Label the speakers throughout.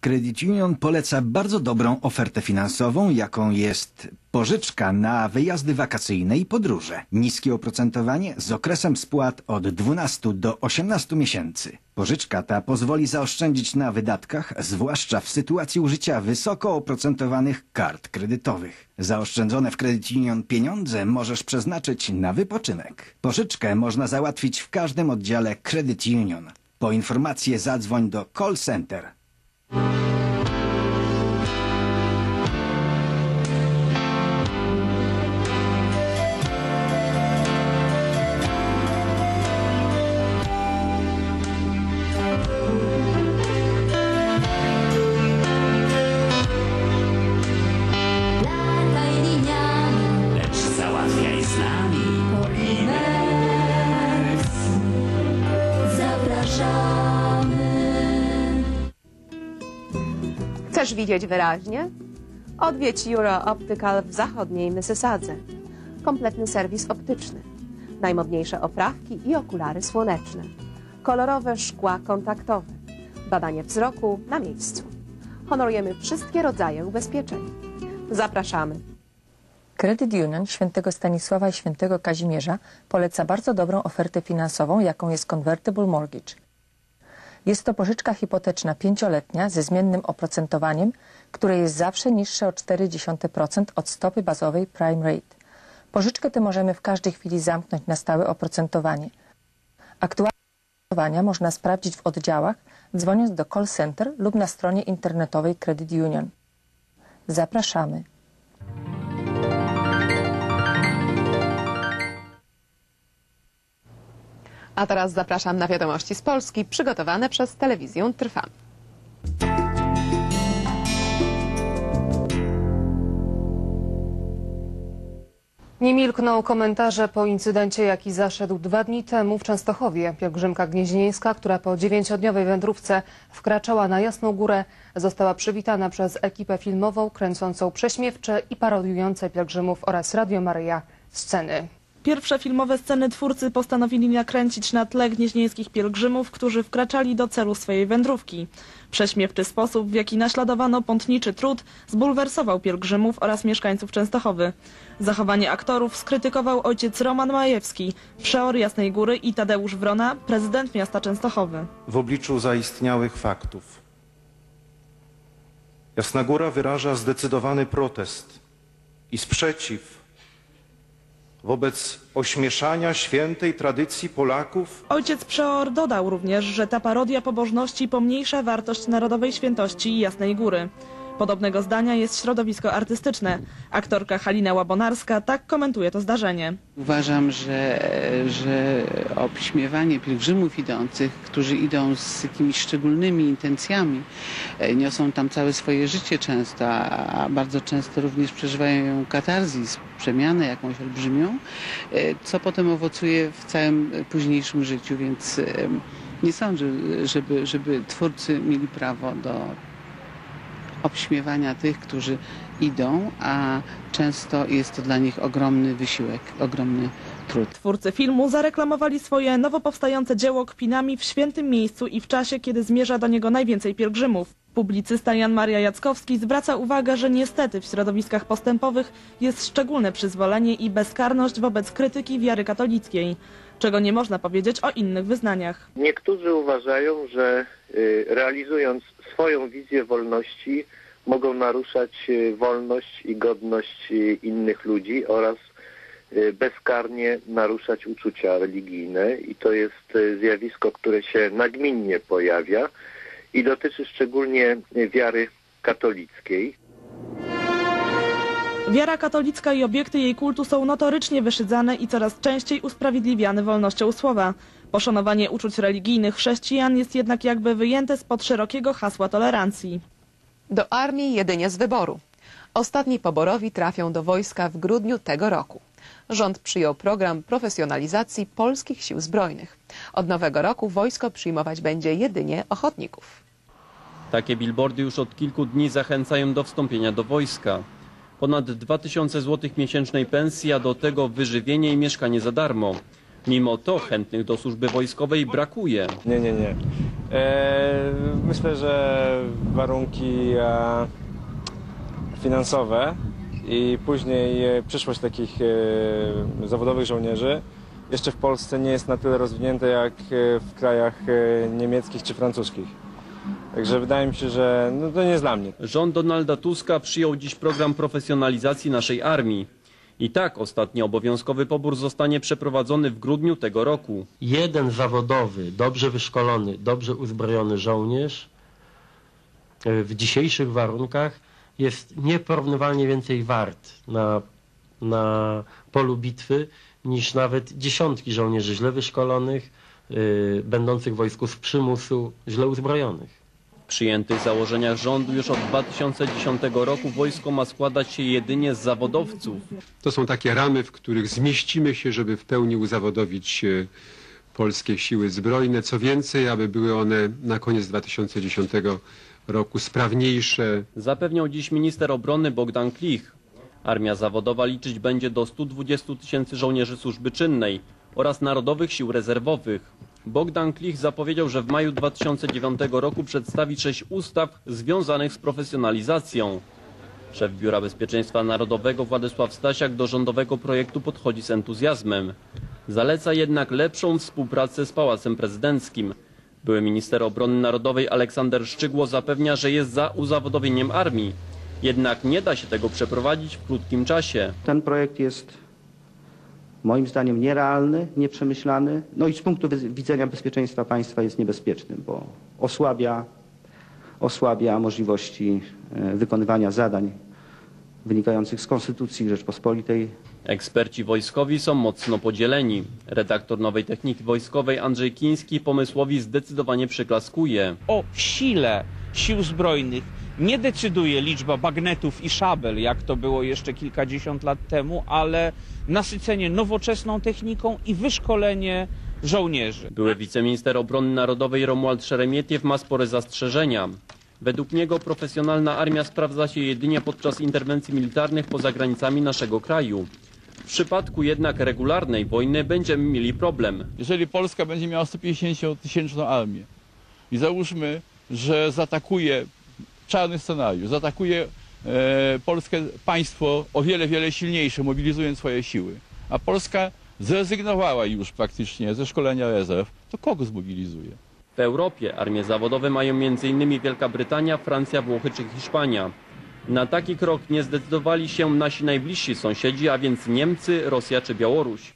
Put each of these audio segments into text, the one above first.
Speaker 1: Credit Union poleca bardzo dobrą ofertę finansową, jaką jest pożyczka na wyjazdy wakacyjne i podróże. Niskie oprocentowanie z okresem spłat od 12 do 18 miesięcy. Pożyczka ta pozwoli zaoszczędzić na wydatkach, zwłaszcza w sytuacji użycia wysoko oprocentowanych kart kredytowych. Zaoszczędzone w Credit Union pieniądze możesz przeznaczyć na wypoczynek. Pożyczkę można załatwić w każdym oddziale Credit Union. Po informację zadzwoń do call center
Speaker 2: Thank you.
Speaker 3: Chcesz widzieć wyraźnie? Odwiedź Euro Optical w zachodniej Mississadze. Kompletny serwis optyczny. Najmodniejsze oprawki i okulary słoneczne. Kolorowe szkła kontaktowe. Badanie wzroku na miejscu. Honorujemy wszystkie rodzaje ubezpieczeń. Zapraszamy.
Speaker 4: Credit Union Świętego Stanisława i Świętego Kazimierza poleca bardzo dobrą ofertę finansową, jaką jest Convertible Mortgage. Jest to pożyczka hipoteczna pięcioletnia ze zmiennym oprocentowaniem, które jest zawsze niższe o 0,4% od stopy bazowej prime rate. Pożyczkę tę możemy w każdej chwili zamknąć na stałe oprocentowanie. Aktualnie oprocentowania można sprawdzić w oddziałach, dzwoniąc do call center lub na stronie internetowej Credit Union. Zapraszamy.
Speaker 3: A teraz zapraszam na wiadomości z Polski przygotowane przez telewizję Trwam.
Speaker 5: Nie milkną komentarze po incydencie, jaki zaszedł dwa dni temu w Częstochowie. Pielgrzymka gnieźnieńska, która po dziewięciodniowej wędrówce wkraczała na Jasną Górę, została przywitana przez ekipę filmową kręcącą prześmiewcze i parodiujące pielgrzymów oraz Radio Maryja sceny.
Speaker 6: Pierwsze filmowe sceny twórcy postanowili nakręcić na tle gnieźnieńskich pielgrzymów, którzy wkraczali do celu swojej wędrówki. Prześmiewczy sposób, w jaki naśladowano pątniczy trud, zbulwersował pielgrzymów oraz mieszkańców Częstochowy. Zachowanie aktorów skrytykował ojciec Roman Majewski, przeor Jasnej Góry i Tadeusz Wrona, prezydent miasta Częstochowy.
Speaker 7: w obliczu zaistniałych faktów. Jasna Góra wyraża zdecydowany protest i sprzeciw wobec ośmieszania świętej tradycji Polaków
Speaker 6: Ojciec Przeor dodał również, że ta parodia pobożności pomniejsza wartość narodowej świętości Jasnej Góry. Podobnego zdania jest środowisko artystyczne. Aktorka Halina Łabonarska tak komentuje to zdarzenie.
Speaker 8: Uważam, że, że obśmiewanie pielgrzymów idących, którzy idą z jakimiś szczególnymi intencjami, e, niosą tam całe swoje życie często, a, bardzo często również przeżywają katarzis, przemianę jakąś olbrzymią, e, co potem owocuje w całym późniejszym życiu, więc nie sądzę, żeby, żeby twórcy mieli prawo do obśmiewania tych, którzy idą, a często jest to dla nich ogromny wysiłek, ogromny trud.
Speaker 6: Twórcy filmu zareklamowali swoje nowo powstające dzieło kpinami w świętym miejscu i w czasie, kiedy zmierza do niego najwięcej pielgrzymów. Publicysta Jan Maria Jackowski zwraca uwagę, że niestety w środowiskach postępowych jest szczególne przyzwolenie i bezkarność wobec krytyki wiary katolickiej, czego nie można powiedzieć o innych wyznaniach.
Speaker 9: Niektórzy uważają, że y, realizując swoją wizję wolności mogą naruszać y, wolność i godność y, innych ludzi oraz bezkarnie naruszać uczucia religijne i to jest zjawisko, które się nagminnie pojawia i dotyczy szczególnie wiary katolickiej.
Speaker 6: Wiara katolicka i obiekty jej kultu są notorycznie wyszydzane i coraz częściej usprawiedliwiane wolnością słowa. Poszanowanie uczuć religijnych chrześcijan jest jednak jakby wyjęte spod szerokiego hasła tolerancji.
Speaker 3: Do armii jedynie z wyboru. Ostatni poborowi trafią do wojska w grudniu tego roku. Rząd przyjął program profesjonalizacji polskich sił zbrojnych. Od nowego roku wojsko przyjmować będzie jedynie ochotników.
Speaker 10: Takie billboardy już od kilku dni zachęcają do wstąpienia do wojska. Ponad 2000 zł miesięcznej pensji, a do tego wyżywienie i mieszkanie za darmo. Mimo to chętnych do służby wojskowej brakuje.
Speaker 11: Nie, nie, nie. E, myślę, że warunki e, finansowe i później e, przyszłość takich e, zawodowych żołnierzy jeszcze w Polsce nie jest na tyle rozwinięte jak e, w krajach niemieckich czy francuskich. Także wydaje mi się, że no, to nie jest dla mnie.
Speaker 10: Rząd Donalda Tuska przyjął dziś program profesjonalizacji naszej armii. I tak ostatni obowiązkowy pobór zostanie przeprowadzony w grudniu tego roku.
Speaker 12: jeden zawodowy, dobrze wyszkolony, dobrze uzbrojony żołnierz e, w dzisiejszych warunkach jest nieporównywalnie więcej wart na, na polu bitwy niż nawet dziesiątki żołnierzy źle wyszkolonych, y, będących w wojsku z przymusu, źle uzbrojonych.
Speaker 10: W przyjętych założeniach rządu już od 2010 roku wojsko ma składać się jedynie z zawodowców.
Speaker 13: To są takie ramy, w których zmieścimy się, żeby w pełni uzawodowić e, polskie siły zbrojne. Co więcej, aby były one na koniec 2010 roku sprawniejsze,
Speaker 10: Zapewniał dziś minister obrony Bogdan Klich. Armia zawodowa liczyć będzie do 120 tysięcy żołnierzy służby czynnej oraz Narodowych Sił Rezerwowych. Bogdan Klich zapowiedział, że w maju 2009 roku przedstawi sześć ustaw związanych z profesjonalizacją. Szef Biura Bezpieczeństwa Narodowego Władysław Stasiak do rządowego projektu podchodzi z entuzjazmem. Zaleca jednak lepszą współpracę z Pałacem Prezydenckim. Były minister obrony narodowej Aleksander Szczygło zapewnia, że jest za uzawodowieniem armii. Jednak nie da się tego przeprowadzić w krótkim czasie.
Speaker 14: Ten projekt jest moim zdaniem nierealny, nieprzemyślany, no i z punktu wi- widzenia bezpieczeństwa państwa jest niebezpieczny, bo osłabia, osłabia możliwości e, wykonywania zadań wynikających z Konstytucji Rzeczpospolitej.
Speaker 10: Eksperci wojskowi są mocno podzieleni. Redaktor Nowej Techniki Wojskowej Andrzej Kiński pomysłowi zdecydowanie przyklaskuje.
Speaker 15: o sile sił zbrojnych nie decyduje liczba bagnetów i szabel, jak to było jeszcze kilkadziesiąt lat temu, ale nasycenie nowoczesną techniką i wyszkolenie żołnierzy.
Speaker 10: Były wiceminister obrony narodowej Romuald Szeremietiew ma spore zastrzeżenia. Według niego profesjonalna armia sprawdza się jedynie podczas interwencji militarnych poza granicami naszego kraju. W przypadku jednak regularnej wojny będziemy mieli problem.
Speaker 16: Jeżeli Polska będzie miała 150-tysięczną armię i załóżmy, że zaatakuje czarny scenariusz, zaatakuje e, Polskę państwo o wiele, wiele silniejsze, mobilizując swoje siły, a Polska zrezygnowała już praktycznie ze szkolenia rezerw, to kogo zmobilizuje?
Speaker 10: W Europie armie zawodowe mają m.in. Wielka Brytania, Francja, Włochy czy Hiszpania. Na taki krok nie zdecydowali się nasi najbliżsi sąsiedzi, a więc Niemcy, Rosja czy Białoruś.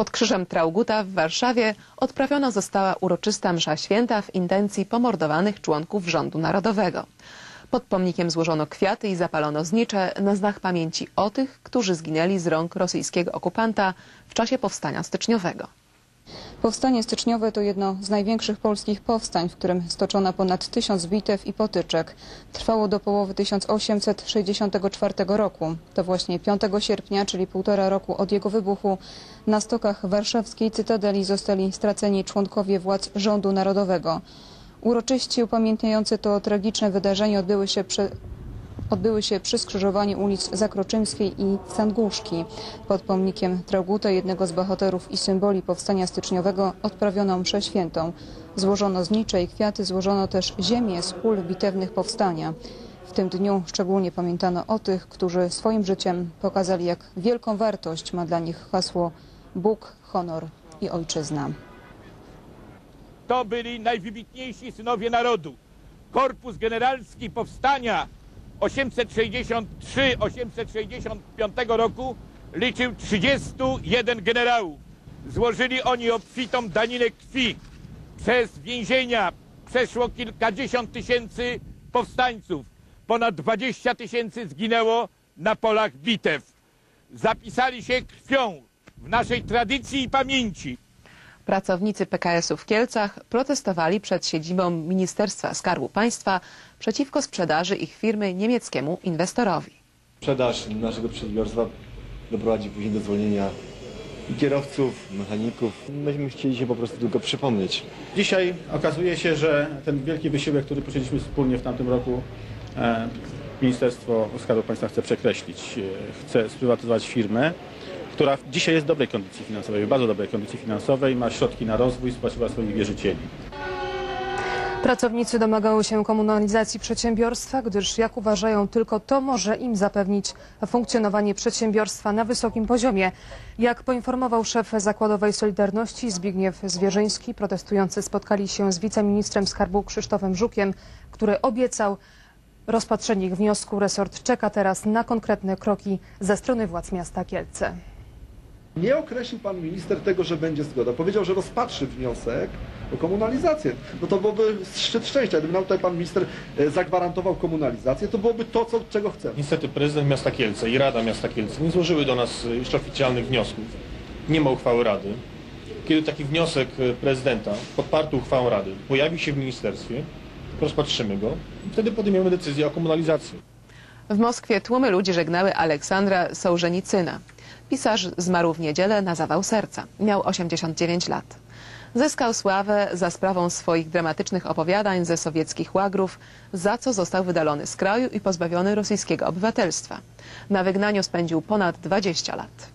Speaker 3: Pod krzyżem Trauguta w Warszawie odprawiona została uroczysta msza święta w intencji pomordowanych członków rządu narodowego. Pod pomnikiem złożono kwiaty i zapalono znicze na znak pamięci o tych, którzy zginęli z rąk rosyjskiego okupanta w czasie powstania styczniowego.
Speaker 17: Powstanie styczniowe to jedno z największych polskich powstań, w którym stoczono ponad tysiąc bitew i potyczek. Trwało do połowy 1864 roku. To właśnie 5 sierpnia, czyli półtora roku od jego wybuchu, na stokach warszawskiej Cytadeli zostali straceni członkowie władz rządu narodowego. Uroczyści upamiętniające to tragiczne wydarzenie odbyły się odbyły się przy skrzyżowaniu ulic Zakroczymskiej i Sandguszki. Pod pomnikiem Trauguta, jednego z bohaterów i symboli powstania styczniowego, odprawiono mszę świętą. Złożono znicze i kwiaty, złożono też ziemię z pól bitewnych powstania. W tym dniu szczególnie pamiętano o tych, którzy swoim życiem pokazali, jak wielką wartość ma dla nich hasło Bóg, honor i ojczyzna.
Speaker 15: To byli najwybitniejsi synowie narodu. Korpus Generalski Powstania 863-865 roku liczył 31 generałów. Złożyli oni obfitą daninę krwi. Przez więzienia przeszło kilkadziesiąt tysięcy powstańców. Ponad 20 tysięcy zginęło na polach bitew. Zapisali się krwią w naszej tradycji i pamięci.
Speaker 3: Pracownicy PKS-u w Kielcach protestowali przed siedzibą Ministerstwa Skarbu Państwa przeciwko sprzedaży ich firmy niemieckiemu inwestorowi.
Speaker 18: Sprzedaż naszego przedsiębiorstwa doprowadzi później do zwolnienia i kierowców, mechaników. Myśmy chcieli się po prostu tylko przypomnieć.
Speaker 19: Dzisiaj okazuje się, że ten wielki wysiłek, który poczęliśmy wspólnie w tamtym roku, e, Ministerstwo Skarbu Państwa chce przekreślić. E, Chce sprywatyzować firmę, która dzisiaj jest w dobrej kondycji finansowej, w bardzo dobrej kondycji finansowej, ma środki na rozwój, spłaciła swoich wierzycieli.
Speaker 5: Pracownicy domagają się komunalizacji przedsiębiorstwa, gdyż jak uważają, tylko to może im zapewnić funkcjonowanie przedsiębiorstwa na wysokim poziomie. Jak poinformował szef zakładowej Solidarności Zbigniew Zwierzyński, protestujący spotkali się z wiceministrem skarbu Krzysztofem Żukiem, który obiecał rozpatrzenie ich wniosku. Resort czeka teraz na konkretne kroki ze strony władz miasta Kielce.
Speaker 20: Nie określił pan minister tego, że będzie zgoda. Powiedział, że rozpatrzy wniosek o komunalizację. No to byłoby szczyt szczęścia. Gdyby nam tutaj pan minister e, zagwarantował komunalizację, to byłoby to, co, czego chcemy.
Speaker 21: Niestety prezydent miasta Kielce i Rada Miasta Kielce nie złożyły do nas jeszcze oficjalnych wniosków. Nie ma uchwały Rady. Kiedy taki wniosek e, prezydenta, podparty uchwałą Rady, pojawi się w ministerstwie, rozpatrzymy go i wtedy podejmiemy decyzję o komunalizacji.
Speaker 3: W Moskwie tłumy ludzi żegnały Aleksandra Sołżenicyna. Pisarz zmarł w niedzielę na zawał serca. Miał 89 lat. Zyskał sławę za sprawą swoich dramatycznych opowiadań ze sowieckich łagrów, za co został wydalony z kraju i pozbawiony rosyjskiego obywatelstwa. Na wygnaniu spędził ponad 20 lat.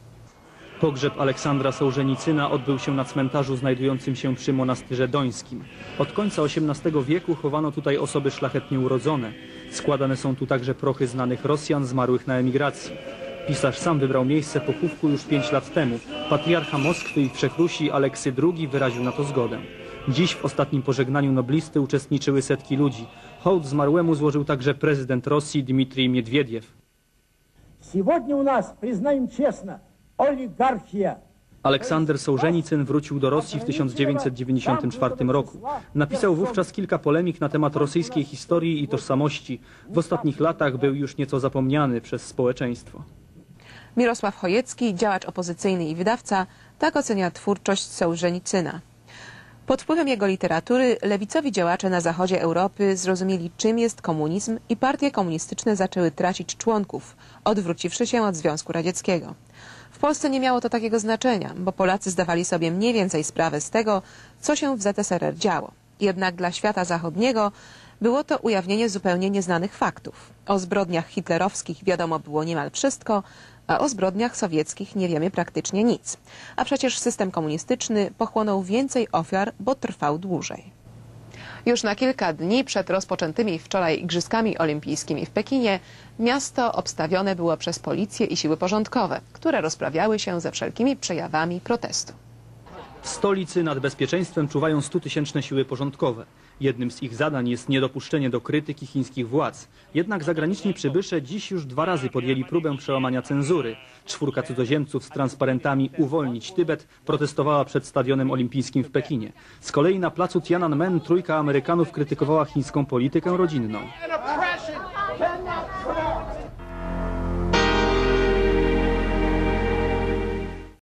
Speaker 22: Pogrzeb Aleksandra Sołżenicyna odbył się na cmentarzu znajdującym się przy monastyrze dońskim. Od końca XVIII wieku chowano tutaj osoby szlachetnie urodzone. Składane są tu także prochy znanych Rosjan zmarłych na emigracji. Pisarz sam wybrał miejsce pochówku już pięć lat temu. Patriarcha Moskwy i Wszechrusi Aleksy II wyraził na to zgodę. Dziś w ostatnim pożegnaniu noblisty uczestniczyły setki ludzi. Hołd zmarłemu złożył także prezydent Rosji Dmitrij Miedwiediew.
Speaker 23: Сегодня у нас, признаем честно, олигархия.
Speaker 22: Aleksander Sołżenicyn wrócił do Rosji w 1994 roku. Napisał wówczas kilka polemik na temat rosyjskiej historii i tożsamości. W ostatnich latach był już nieco zapomniany przez społeczeństwo.
Speaker 3: Mirosław Chojecki, działacz opozycyjny i wydawca, tak ocenia twórczość Sołżenicyna. Pod wpływem jego literatury lewicowi działacze na zachodzie Europy zrozumieli, czym jest komunizm i partie komunistyczne zaczęły tracić członków, odwróciwszy się od Związku Radzieckiego. W Polsce nie miało to takiego znaczenia, bo Polacy zdawali sobie mniej więcej sprawę z tego, co się w ZSRR działo. Jednak dla świata zachodniego było to ujawnienie zupełnie nieznanych faktów. O zbrodniach hitlerowskich wiadomo było niemal wszystko, a o zbrodniach sowieckich nie wiemy praktycznie nic. A przecież system komunistyczny pochłonął więcej ofiar, bo trwał dłużej. Już na kilka dni przed rozpoczętymi wczoraj Igrzyskami Olimpijskimi w Pekinie miasto obstawione było przez policję i siły porządkowe, które rozprawiały się ze wszelkimi przejawami protestu.
Speaker 22: W stolicy nad bezpieczeństwem czuwają stutysięczne siły porządkowe. Jednym z ich zadań jest niedopuszczenie do krytyki chińskich władz. Jednak zagraniczni przybysze dziś już dwa razy podjęli próbę przełamania cenzury. Czwórka cudzoziemców z transparentami Uwolnić Tybet protestowała przed Stadionem Olimpijskim w Pekinie. Z kolei na placu Tiananmen trójka Amerykanów krytykowała chińską politykę rodzinną.